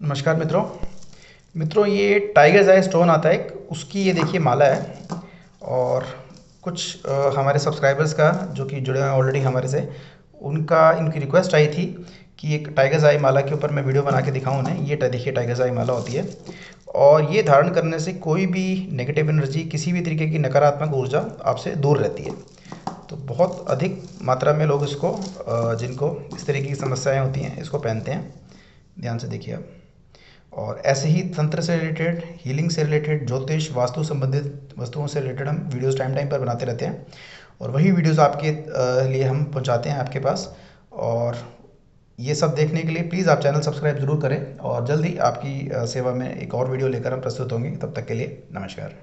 नमस्कार मित्रों। मित्रों ये टाइगर जाय स्टोन आता है एक उसकी ये देखिए माला है और कुछ आ, हमारे सब्सक्राइबर्स का जो कि जुड़े हैं ऑलरेडी हमारे से उनका इनकी रिक्वेस्ट आई थी कि एक टाइगर जाई माला के ऊपर मैं वीडियो बना के दिखाऊँ उन्हें। ये देखिए टाइगर जाई माला होती है और ये धारण करने से कोई भी नेगेटिव एनर्जी किसी भी तरीके की नकारात्मक ऊर्जा आपसे दूर रहती है। तो बहुत अधिक मात्रा में लोग इसको जिनको इस तरीके की समस्याएँ होती हैं इसको पहनते हैं। ध्यान से देखिए आप। और ऐसे ही तंत्र से रिलेटेड हीलिंग से रिलेटेड ज्योतिष, वास्तु संबंधित वस्तुओं से रिलेटेड हम वीडियोस टाइम टाइम पर बनाते रहते हैं। और वही वीडियोस आपके लिए हम पहुंचाते हैं आपके पास। और ये सब देखने के लिए प्लीज़ आप चैनल सब्सक्राइब ज़रूर करें। और जल्द ही आपकी सेवा में एक और वीडियो लेकर हम प्रस्तुत होंगे। तब तक के लिए नमस्कार।